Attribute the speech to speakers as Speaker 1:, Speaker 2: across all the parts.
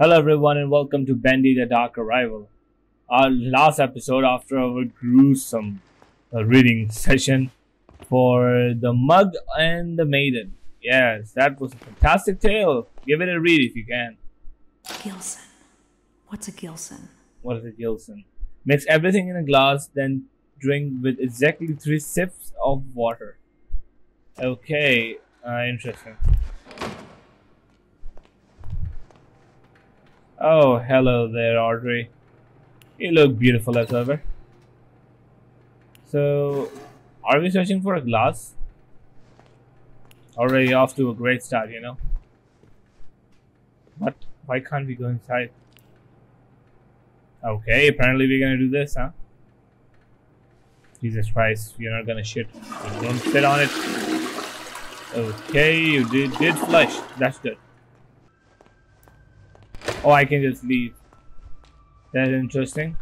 Speaker 1: Hello, everyone, and welcome to Bendy the Dark Revival. Our last episode after our gruesome uh, reading session for The Mug and the Maiden. Yes, that was a fantastic tale. Give it a read if you can.
Speaker 2: Gilson. What's a Gilson?
Speaker 1: What is a Gilson? Mix everything in a glass, then drink with exactly three sips of water. Okay, uh, interesting. Oh, hello there, Audrey. You look beautiful as ever. So, are we searching for a glass? Already off to a great start, you know. But Why can't we go inside? Okay, apparently we're gonna do this, huh? Jesus Christ, you're not gonna shit. Don't sit on it. Okay, you did did flush. That's good. Oh, I can just leave. That's interesting.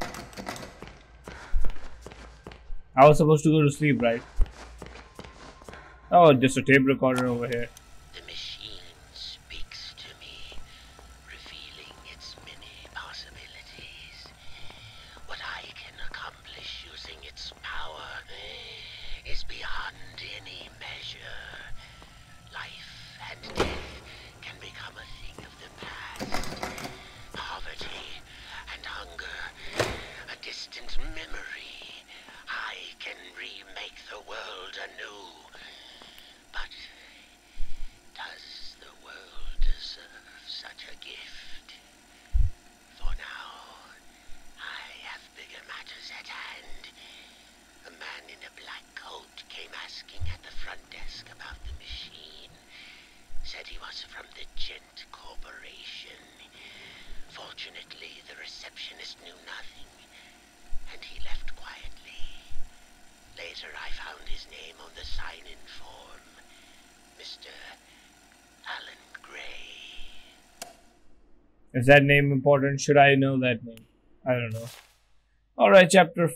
Speaker 1: I was supposed to go to sleep, right? Oh, just a tape recorder over here.
Speaker 3: Is
Speaker 1: that name important? Should I know that name? I don't know. Alright, chapter f-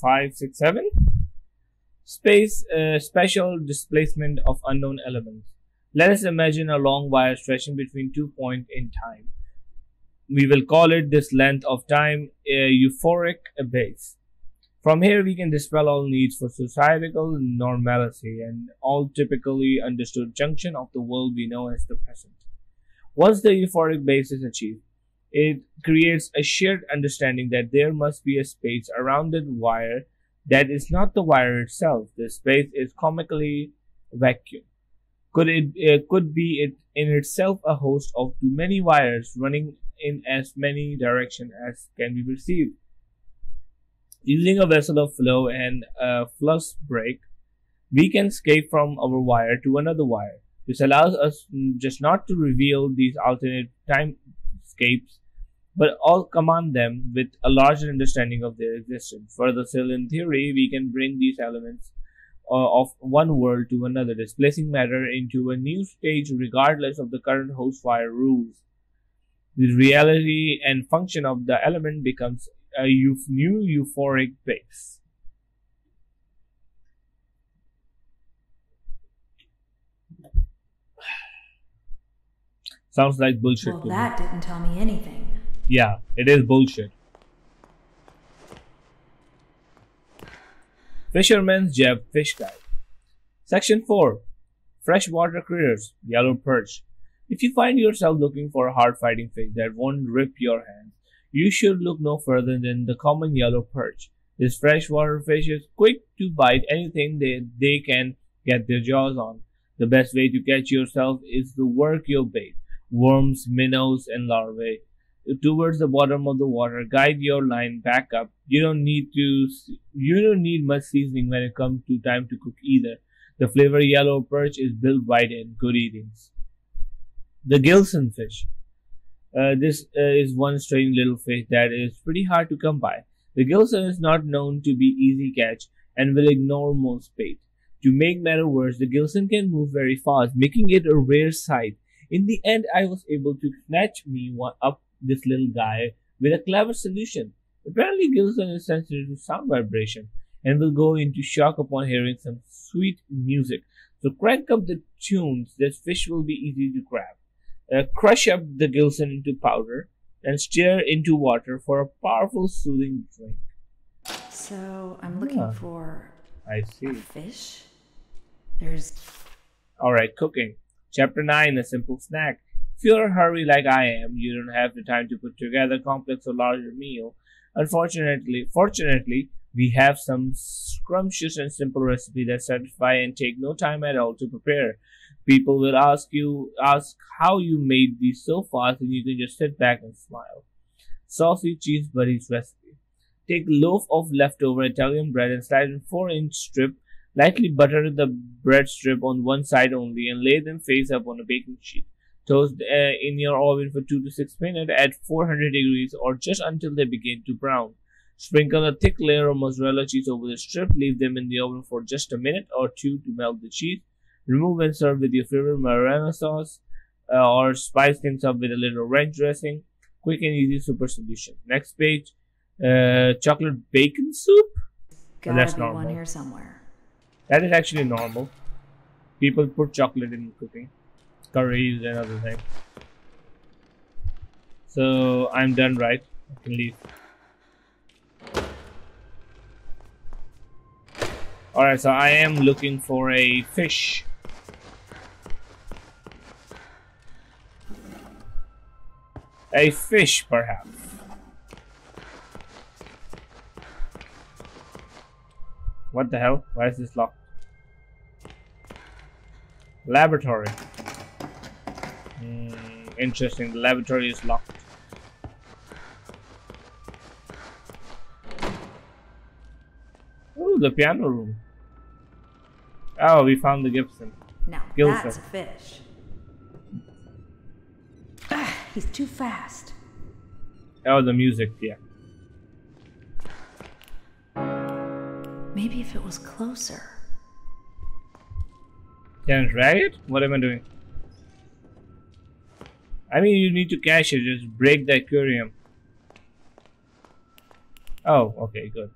Speaker 1: 5, 6, 7. Space uh, Special Displacement of Unknown Elements. Let us imagine a long wire stretching between two points in time. We will call it this length of time a euphoric base. From here, we can dispel all needs for societal normalcy and all typically understood junction of the world we know as the present. Once the euphoric base is achieved, it creates a shared understanding that there must be a space around the wire that is not the wire itself. The space is comically vacuum. Could it uh, could be it in itself a host of too many wires running in as many directions as can be perceived? Using a vessel of flow and a flux brake, we can escape from our wire to another wire. This allows us just not to reveal these alternate timescapes, but all command them with a larger understanding of their existence. Further still, in theory, we can bring these elements uh, of one world to another, displacing matter into a new stage regardless of the current host wire rules. The reality and function of the element becomes a new euphoric base. Sounds like bullshit
Speaker 2: Well,
Speaker 1: to me.
Speaker 2: that didn't tell me anything.
Speaker 1: Yeah, it is bullshit. Fisherman's Jeb Fish Guide. Section 4 Freshwater Critters, Yellow Perch. If you find yourself looking for a hard fighting fish that won't rip your hands, you should look no further than the common yellow perch. This freshwater fish is quick to bite anything that they can get their jaws on. The best way to catch yourself is to work your bait, worms, minnows, and larvae towards the bottom of the water. Guide your line back up. You don't need to. You don't need much seasoning when it comes to time to cook either. The flavor yellow perch is built right in. Good eatings. The Gilson fish. Uh, this uh, is one strange little fish that is pretty hard to come by. The Gilson is not known to be easy catch and will ignore most bait. To make matter worse, the Gilson can move very fast, making it a rare sight. In the end, I was able to snatch me one up this little guy with a clever solution. Apparently, Gilson is sensitive to sound vibration and will go into shock upon hearing some sweet music. So crank up the tunes. This fish will be easy to grab. Uh, crush up the Gilson into powder and stir into water for a powerful soothing drink.
Speaker 2: So I'm looking
Speaker 1: Ah.
Speaker 2: for
Speaker 1: I see.
Speaker 2: fish. There's
Speaker 1: Alright, cooking. Chapter 9 A Simple Snack. If you're in a hurry like I am, you don't have the time to put together a complex or larger meal. Unfortunately, fortunately, we have some scrumptious and simple recipe that satisfy and take no time at all to prepare. People will ask you ask how you made these so fast and you can just sit back and smile. Saucy cheese buddies recipe. Take a loaf of leftover Italian bread and slice in 4 inch strip Lightly butter the bread strip on one side only and lay them face up on a baking sheet. Toast uh, in your oven for 2 to 6 minutes at 400 degrees or just until they begin to brown. Sprinkle a thick layer of mozzarella cheese over the strip. Leave them in the oven for just a minute or two to melt the cheese. Remove and serve with your favorite marinara sauce uh, or spice things up with a little ranch dressing. Quick and easy super solution. Next page, uh, chocolate bacon soup.
Speaker 2: gotta
Speaker 1: that's
Speaker 2: be
Speaker 1: normal.
Speaker 2: one here somewhere.
Speaker 1: That is actually normal. People put chocolate in cooking, curries and other things. So I'm done, right? I can leave. Alright, so I am looking for a fish. A fish, perhaps. What the hell? Why is this locked? Laboratory. Hmm, interesting. The laboratory is locked. Oh, the piano room. Oh, we found the Gibson.
Speaker 2: Now
Speaker 1: Gilson.
Speaker 2: that's a fish. Ah, he's too fast.
Speaker 1: Oh, the music. Yeah.
Speaker 2: Maybe if it was closer.
Speaker 1: Can I drag it? What am I doing? I mean, you need to cache it. Just break the aquarium. Oh, okay, good.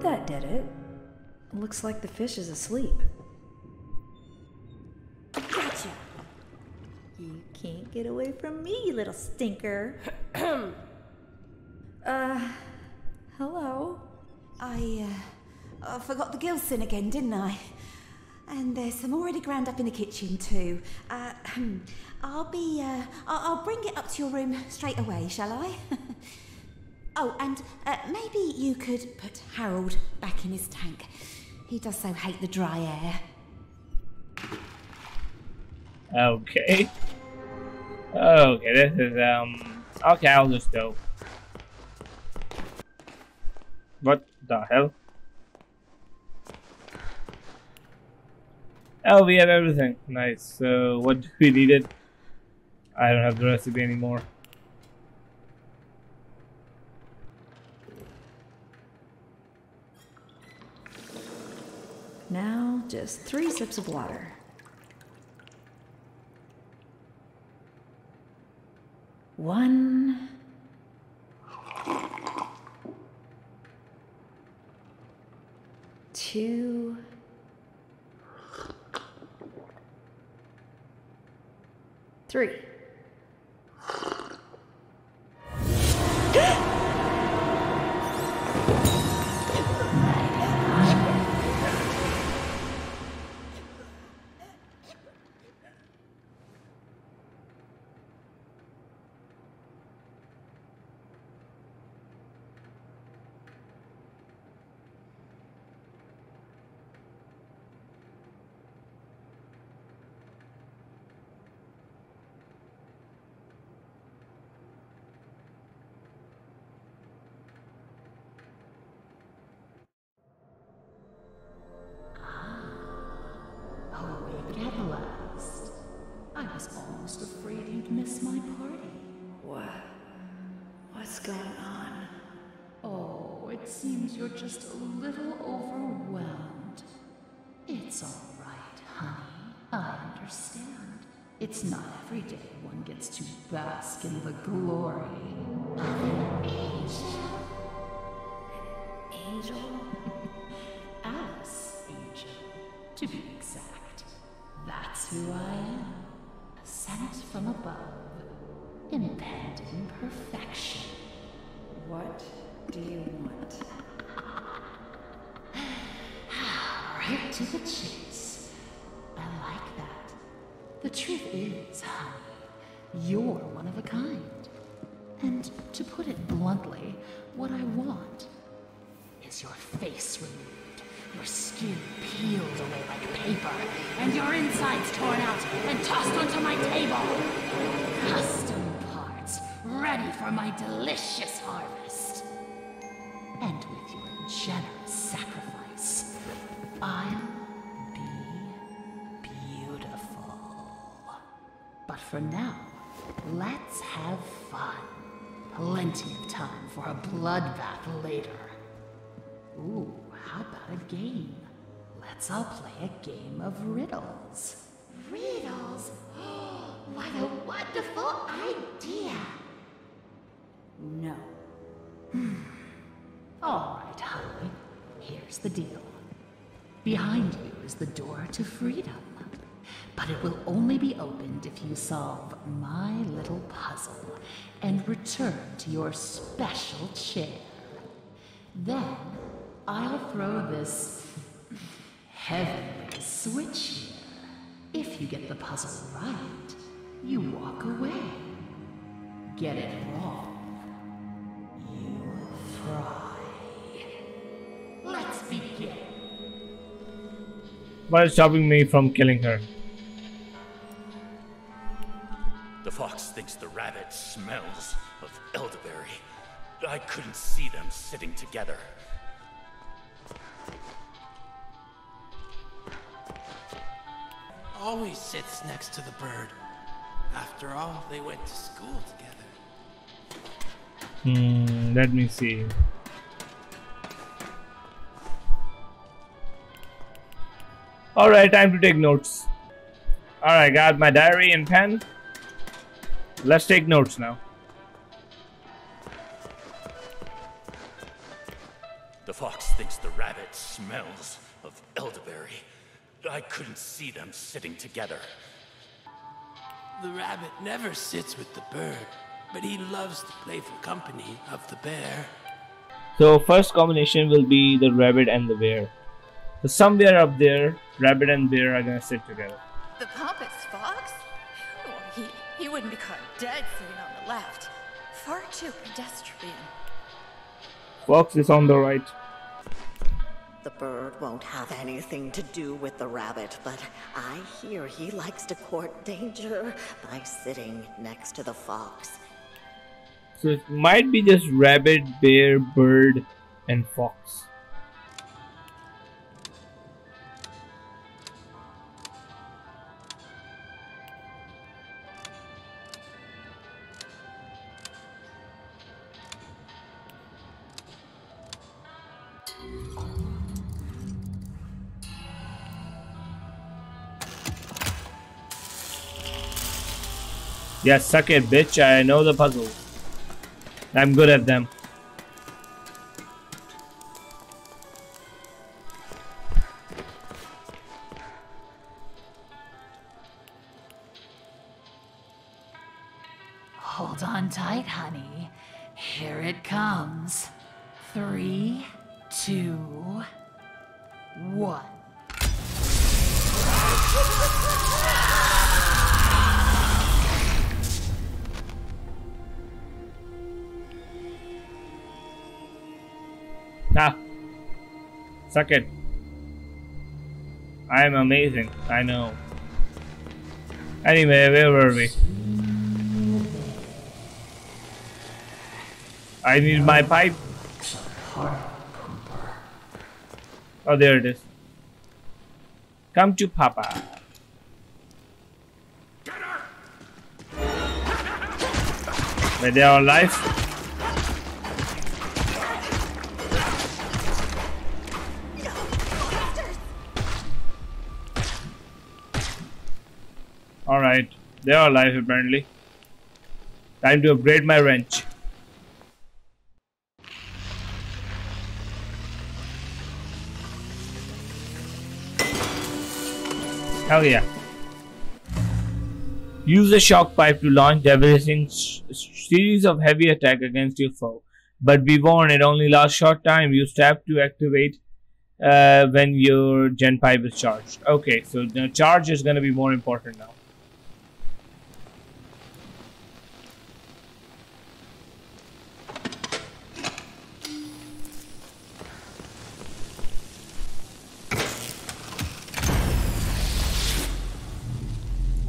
Speaker 2: That did it. Looks like the fish is asleep. You can't get away from me, you little stinker. uh, hello.
Speaker 4: I, uh, I forgot the Gilson again, didn't I? And there's some already ground up in the kitchen too. Uh, I'll be, uh, I'll, I'll bring it up to your room straight away, shall I? oh, and uh, maybe you could put Harold back in his tank. He does so hate the dry air.
Speaker 1: Okay. Okay, this is um. Okay, I'll just go. What the hell? Oh, we have everything. Nice. So, what do we needed? I don't have the recipe anymore.
Speaker 2: Now, just three sips of water. One. Two. Three.
Speaker 5: just a little overwhelmed. It's all right, honey. I understand. It's not every day one gets to bask in the glory of an angel. An angel? For now, let's have fun. Plenty of time for a bloodbath later. Ooh, how about a game? Let's all play a game of riddles.
Speaker 4: Riddles? what a wonderful idea!
Speaker 5: No. Hmm. All right, honey. Here's the deal. Behind you is the door to freedom. But it will only be opened if you solve my little puzzle and return to your special chair. Then I'll throw this heavenly switch here. If you get the puzzle right, you walk away. Get it wrong, you fry. Let's begin.
Speaker 1: What is stopping me from killing her?
Speaker 6: Thinks the rabbit smells of elderberry. I couldn't see them sitting together.
Speaker 3: Always sits next to the bird. After all, they went to school together.
Speaker 1: Hmm, let me see. Alright, time to take notes. Alright, got my diary and pen. Let's take notes now.
Speaker 6: The fox thinks the rabbit smells of elderberry. I couldn't see them sitting together.
Speaker 3: The rabbit never sits with the bird, but he loves the playful company of the bear.
Speaker 1: So first combination will be the rabbit and the bear. So somewhere up there, rabbit and bear are gonna sit together.
Speaker 2: The pompous fox? He, he wouldn't be caught dead sitting on the left. Far too pedestrian.
Speaker 1: Fox is on the right.
Speaker 7: The bird won't have anything to do with the rabbit, but I hear he likes to court danger by sitting next to the fox.
Speaker 1: So it might be just rabbit, bear, bird, and fox. Yeah, suck it, bitch. I know the puzzles. I'm good at them. Ah. Suck it. I am amazing. I know. Anyway, where were we? I need my pipe. Oh, there it is. Come to Papa. Wait, they are alive? They are alive apparently. Time to upgrade my wrench. Hell yeah. Use the shock pipe to launch devastating series of heavy attack against your foe. But be warned, it only lasts short time. Use tab to activate uh, when your Gent pipe is charged. Okay, so the charge is going to be more important now.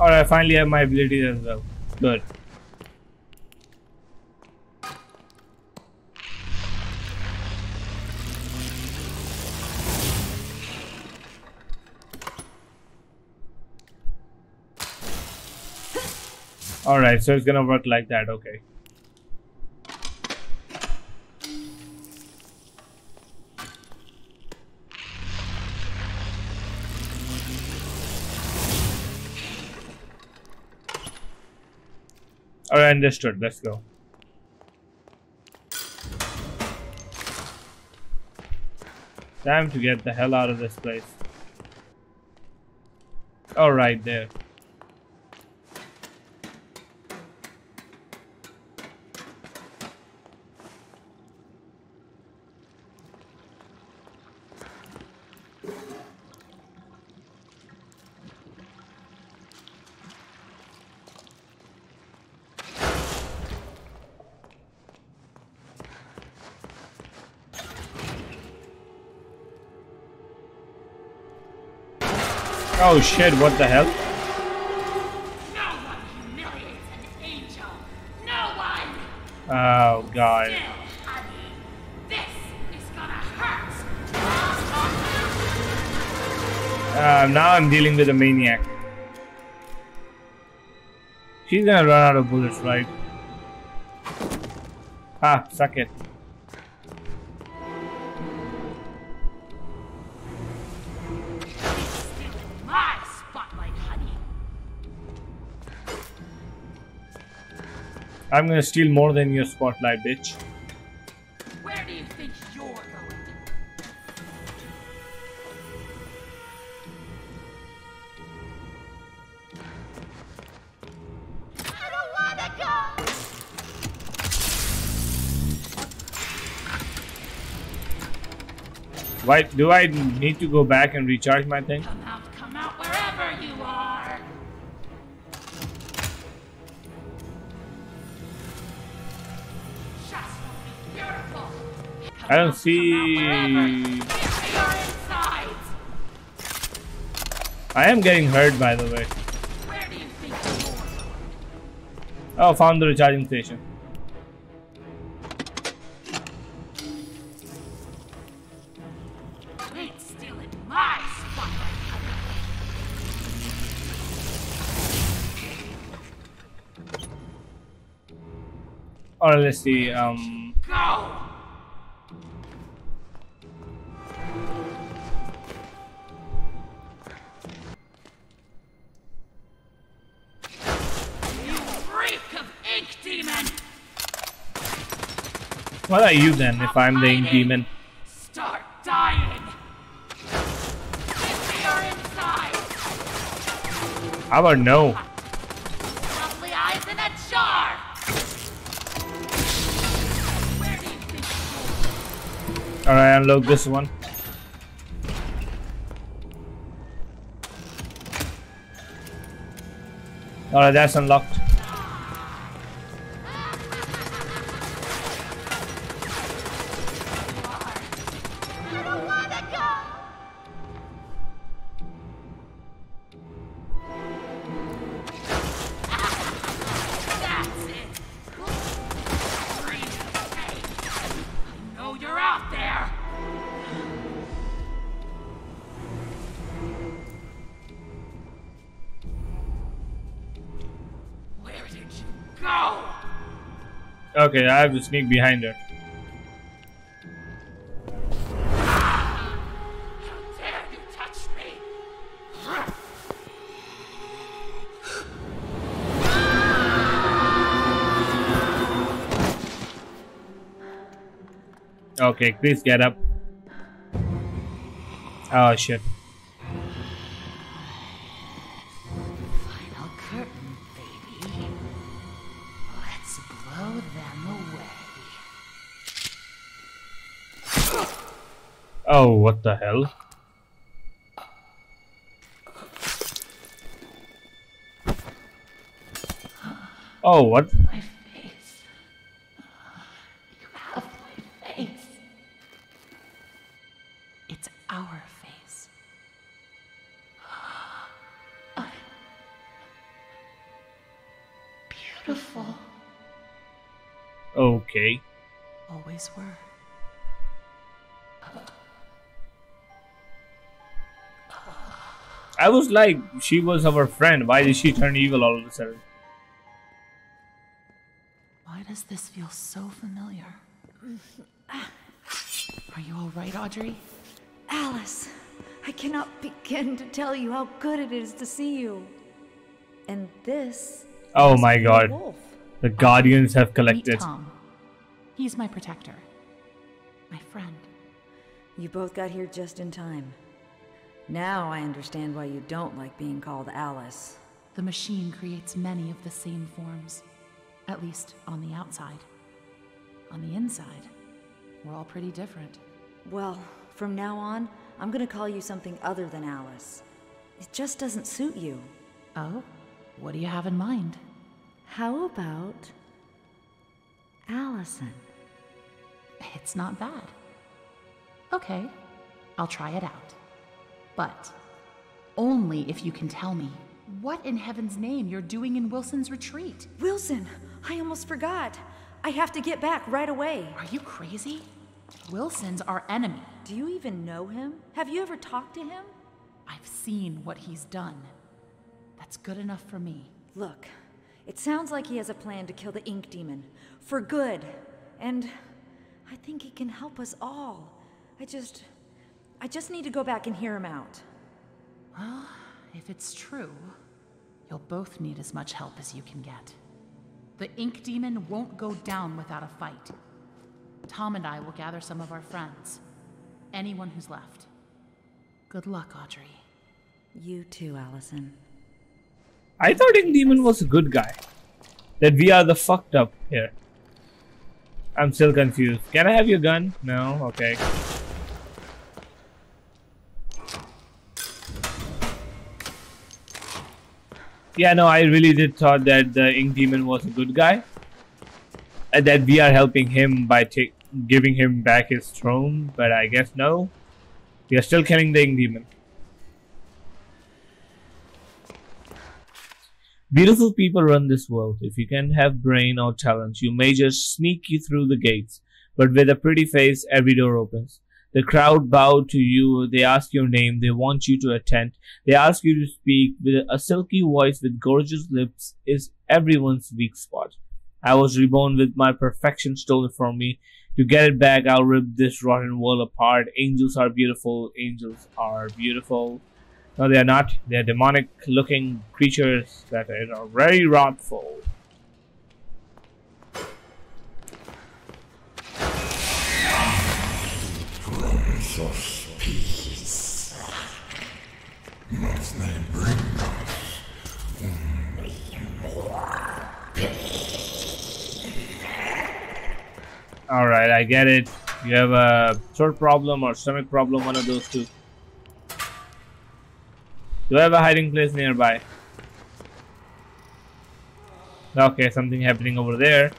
Speaker 1: Alright, I finally have my abilities as well. Good. Alright, so it's gonna work like that, okay. Oh, Alright, understood. Let's go. Time to get the hell out of this place. Alright, there. Oh shit, what the hell? Oh god. Uh, now I'm dealing with a maniac. She's gonna run out of bullets, right? Ah, suck it. I'm gonna steal more than your spotlight, bitch.
Speaker 5: Where do you think you're going? I don't wanna go.
Speaker 1: Why do I need to go back and recharge my thing? I don't see-. I am getting hurt, by the way. Oh, found the recharging station.
Speaker 5: Honey.
Speaker 1: Or let's see. Um, what are you then? If I'm the demon.
Speaker 5: Start dying! Me your!
Speaker 1: How about no?
Speaker 5: Lovely eyes in a jar! Where do you think
Speaker 1: All right, unlock this one. All right, that's unlocked.
Speaker 5: Go?
Speaker 1: Okay, I have to sneak behind her. Okay, please get up. Oh shit. Oh, what the hell? Oh, what?
Speaker 5: My face. You have my face. It's our face. I... Beautiful.
Speaker 1: Okay.
Speaker 5: Always were.
Speaker 1: I was like, she was our friend. Why did she turn evil all of a sudden?
Speaker 5: Why does this feel so familiar? Are you alright, Audrey?
Speaker 4: Alice, I cannot begin to tell you how good it is to see you. And this.
Speaker 1: Oh my god.
Speaker 4: wolf.
Speaker 1: The Guardians have
Speaker 5: Meet
Speaker 1: collected.
Speaker 5: Tom. He's my protector. My friend.
Speaker 8: You both got here just in time. Now I understand why you don't like being called Alice.
Speaker 5: The machine creates many of the same forms. At least on the outside. On the inside, we're all pretty different.
Speaker 8: Well, from now on, I'm gonna call you something other than Alice. It just doesn't suit you.
Speaker 5: Oh? What do you have in mind?
Speaker 8: How about. Allison?
Speaker 5: It's not bad. Okay, I'll try it out. But only if you can tell me what in heaven's name you're doing in Wilson's retreat.
Speaker 8: Wilson! I almost forgot! I have to get back right away!
Speaker 5: Are you crazy? Wilson's our enemy.
Speaker 8: Do you even know him? Have you ever talked to him?
Speaker 5: I've seen what he's done. That's good enough for me.
Speaker 8: Look, it sounds like he has a plan to kill the Ink Demon. For good. And I think he can help us all. I just. I just need to go back and hear him out.
Speaker 5: Well, if it's true, you'll both need as much help as you can get. The Ink Demon won't go down without a fight. Tom and I will gather some of our friends. Anyone who's left. Good luck, Audrey.
Speaker 8: You too, Allison.
Speaker 1: I thought Ink Demon was a good guy. That we are the fucked up here. I'm still confused. Can I have your gun? No? Okay. Yeah, no, I really did thought that the Ink Demon was a good guy. And that we are helping him by giving him back his throne, but I guess no. We are still killing the Ink Demon. Beautiful people run this world. If you can have brain or talent, you may just sneak you through the gates. But with a pretty face, every door opens. The crowd bow to you. They ask your name. They want you to attend. They ask you to speak. With a silky voice with gorgeous lips is everyone's weak spot. I was reborn with my perfection stolen from me. To get it back, I'll rip this rotten world apart. Angels are beautiful. Angels are beautiful. No, they are not. They are demonic looking creatures that are very wrathful.
Speaker 9: Of Peace. Must they bring us only more
Speaker 1: Alright, I get it. You have a throat problem or stomach problem, one of those two. Do I have a hiding place nearby? Okay, something happening over there.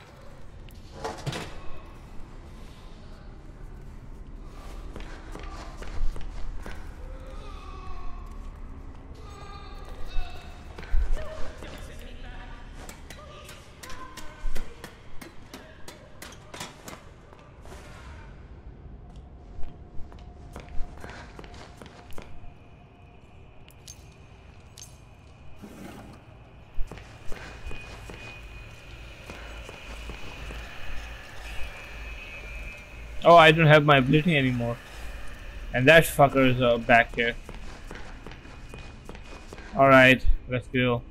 Speaker 1: I don't have my ability anymore. And that fucker is uh, back here. Alright, let's go.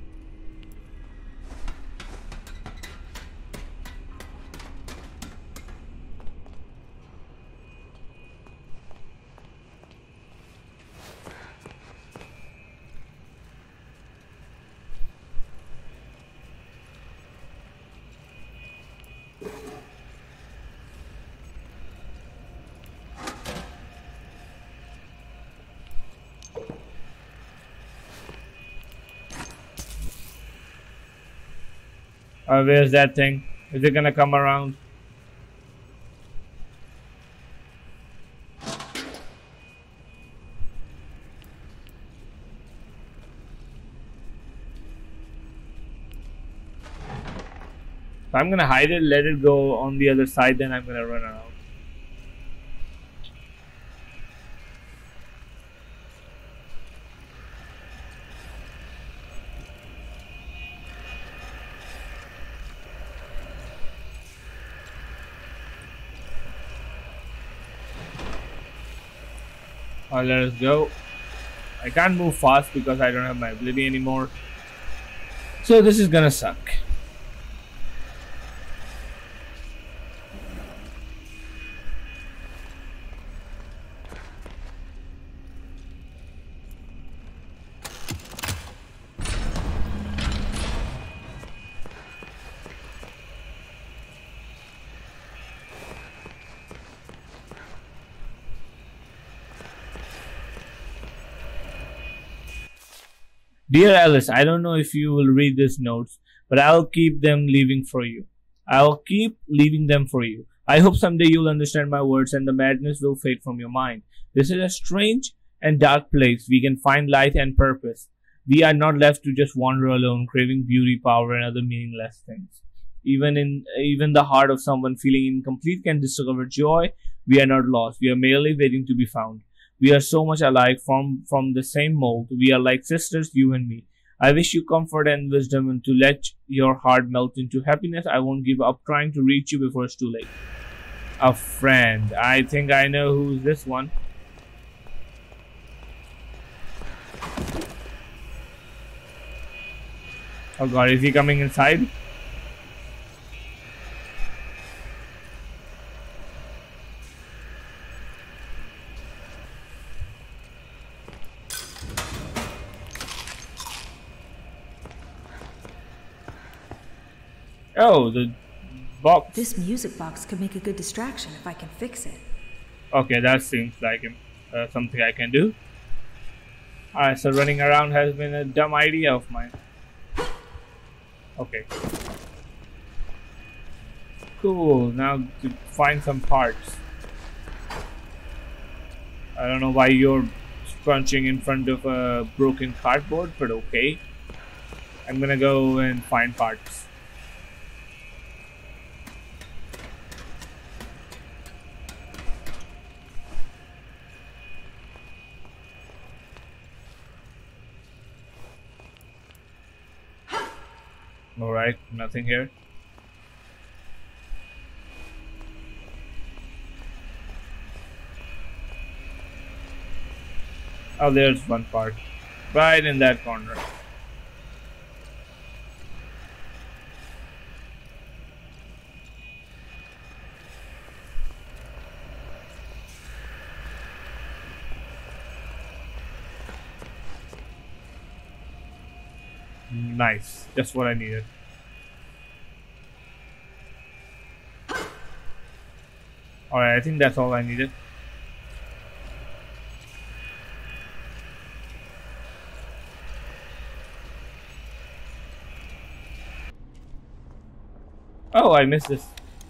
Speaker 1: Uh, where's that thing? Is it gonna come around? I'm gonna hide it, let it go on the other side, then I'm gonna run around. Alright, let us go. I can't move fast because I don't have my ability anymore. So this is gonna suck. Dear Alice, I don't know if you will read these notes, but I'll keep them leaving for you. I'll keep leaving them for you. I hope someday you'll understand my words and the madness will fade from your mind. This is a strange and dark place. We can find light and purpose. We are not left to just wander alone, craving beauty, power, and other meaningless things. Even in even the heart of someone feeling incomplete can discover joy. We are not lost. We are merely waiting to be found. We are so much alike from, from the same mold. We are like sisters, you and me. I wish you comfort and wisdom and to let your heart melt into happiness. I won't give up trying to reach you before it's too late. A friend. I think I know who's this one. Oh god, is he coming inside? Oh, the box.
Speaker 8: This music box could make a good distraction if I can fix it.
Speaker 1: Okay, that seems like uh, something I can do. Alright, so running around has been a dumb idea of mine. Okay. Cool, now to find some parts. I don't know why you're crunching in front of a broken cardboard, but okay. I'm gonna go and find parts. Alright, nothing here. Oh, there's one part. Right in that corner. Nice. Just what I needed. Alright, I think that's all I needed. Oh, I missed this.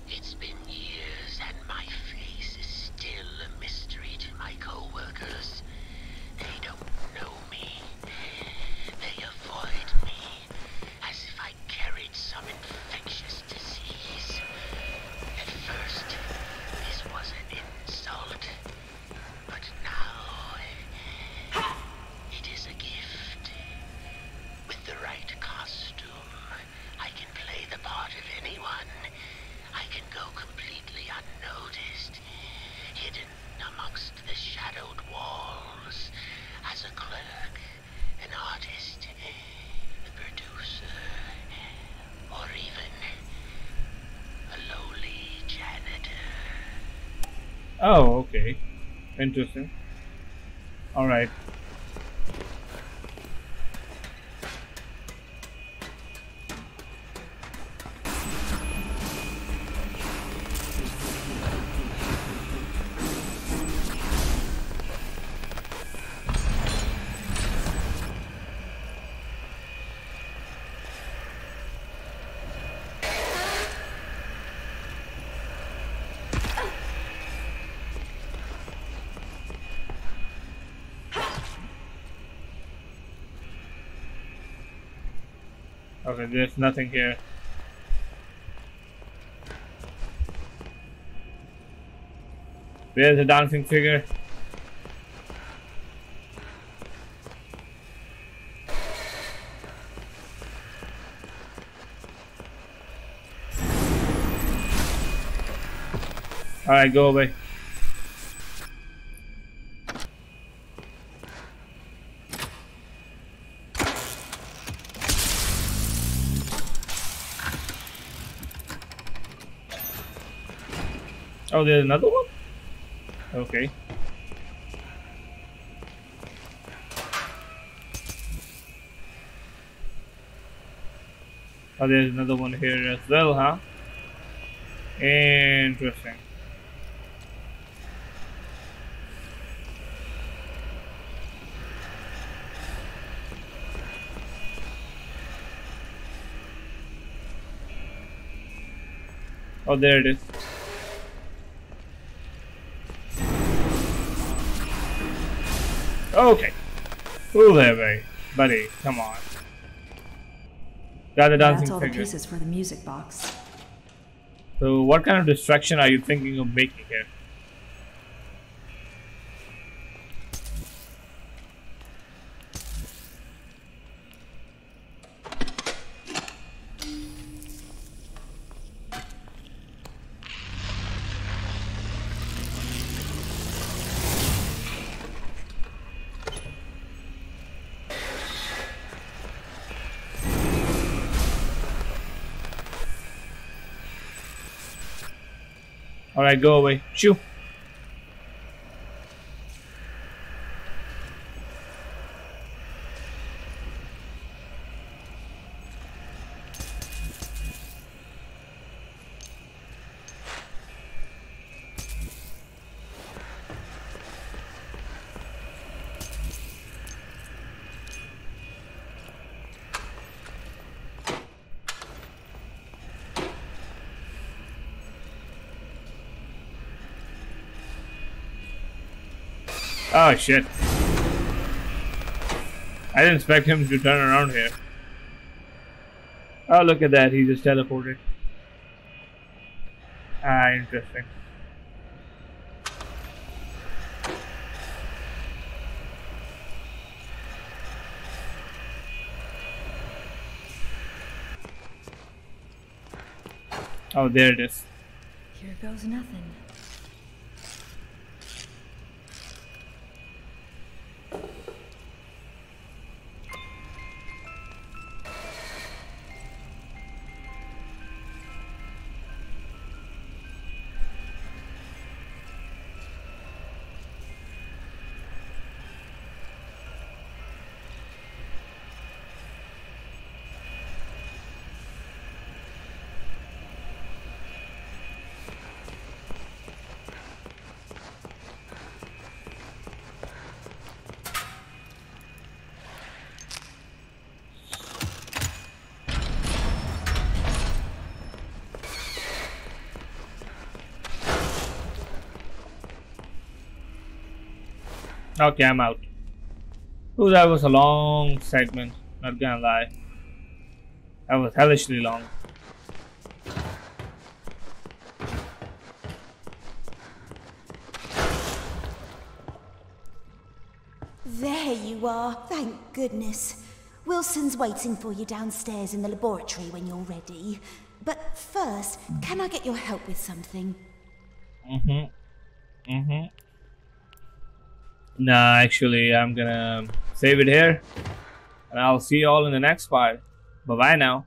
Speaker 3: It's been years and my face is still a mystery to my co-workers. They don't know me. They avoid me as if I carried some infectious disease. At first, this was an insult, but now it is a gift. With the right costume, I can play the part of anyone. I can go completely unnoticed, hidden amongst the shadowed walls, as a clerk, an artist, a producer, or even a lowly janitor.
Speaker 1: Oh, okay. Interesting. Alright. Okay, there's nothing here. There's a dancing figure? Alright, go away. Oh, there's another one? Okay. Oh, there's another one here as well, huh? Interesting. Oh, there it is. Okay. Move there, buddy. Buddy, come on. Got the dancing
Speaker 8: That's all the pieces for the music box.
Speaker 1: So, what kind of distraction are you thinking of making here? Alright, go away. Shoo. Oh shit. I didn't expect him to turn around here. Oh look at that, he just teleported. Ah, interesting. Oh, there it is.
Speaker 8: Here goes nothing.
Speaker 1: Okay, I'm out. Oh, that was a long segment. Not gonna lie. That was hellishly long.
Speaker 4: There you are, thank goodness. Wilson's waiting for you downstairs in the laboratory when you're ready. But first, can I get your help with something?
Speaker 1: Mm-hmm. Mm-hmm. Nah, actually, I'm gonna save it here. And I'll see you all in the next part. Bye-bye now.